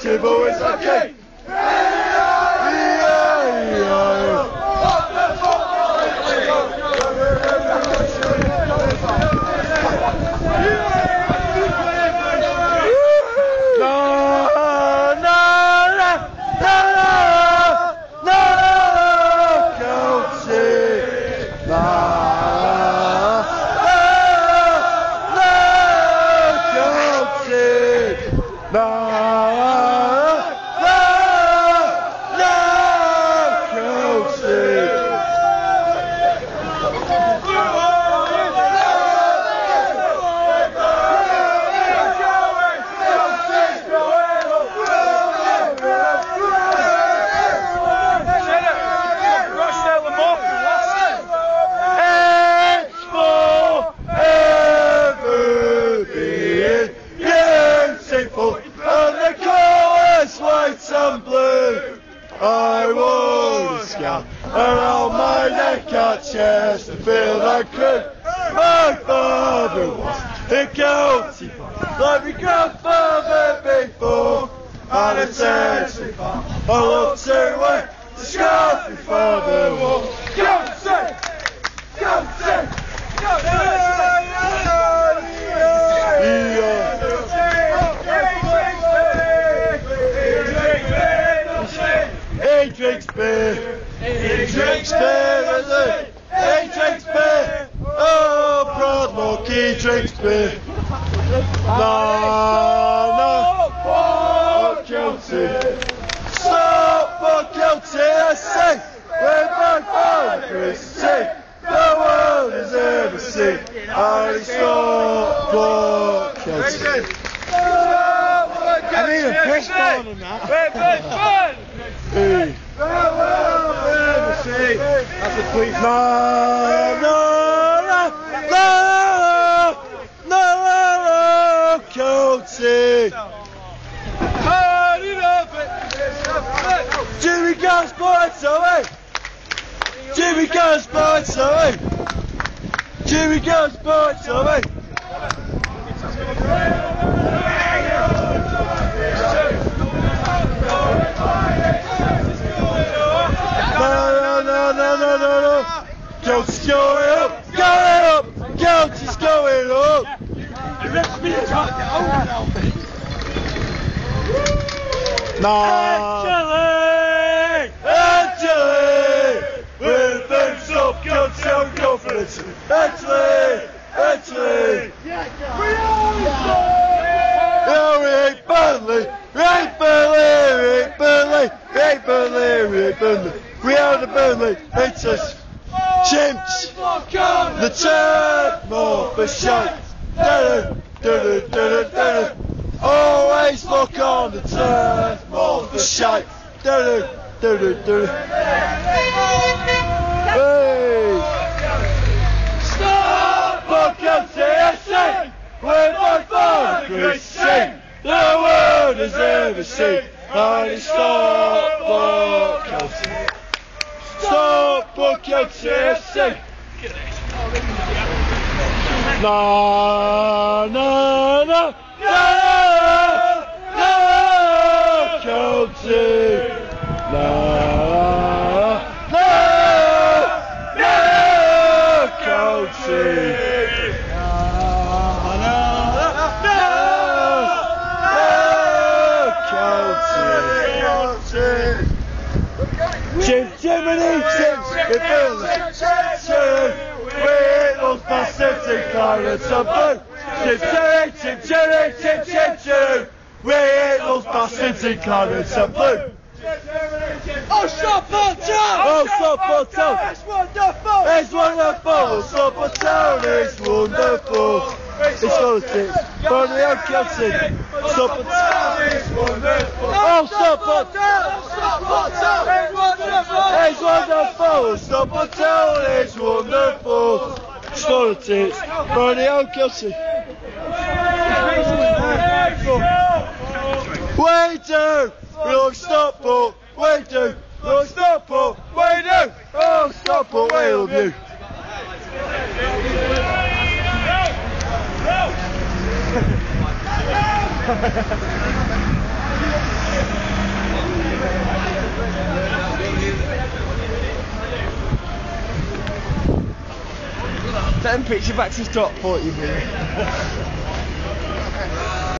stop a Jimbo is our king. Around my neck at chest to feel like good. My father was a county like my grandfather before. And a taxi farm, I love to wear the scarf before the war. County! County! He drinks beer. He drinks beer. He drinks beer. Oh, Broadmoor, he drinks beer. No, no. Oh, guilty. Stop for guilty, I say. We're my father is sick. The world has ever seen. I stop for guilty. I need a fish on on that. Tweet. No, no, no, no, no, no, guilty. Jimmy goes sports away. Jimmy goes sports away. Jimmy goes sports away. No, no, no, no, no, no, Guilty's going up. Going up. Guilty's going up. And let's be a No. Actually, actually, we're the top guilty on confidence. Actually, actually. No, we ain't Burnley. We ain't Burnley. We ain't Burnley. We ain't Burnley. We ain't Burnley. We are the Burnley. It's us. More for do-do. Always look on the turn more for do-do. Hey. Stop I say. We're by far the the world has ever seen. And it's stop for guilty. Stop for guilty, I say. No, no, no, no, no, guilty. No, no, no, guilty. Jim Jiminy Sims, it feels We're those bastards in clarets of blue. Jim Jerry, Jim Jerry, Jim Jim Jim. We ain't those bastards in clarets of blue. Oh, for town! Oh, stop for oh, oh, town! It's wonderful! It's wonderful, for town, it's wonderful. It's full of tits. Bernie O'Kelson. Stop it. Oh, stop it. It's wonderful. Stop and tell. It's wonderful. It's full of tits. Bernie O'Kelson. Waiter! Look, stop, oh, waiter! Look, stop, oh, waiter! Oh, stop, oh, wait of you! You back to Stockport, you mean?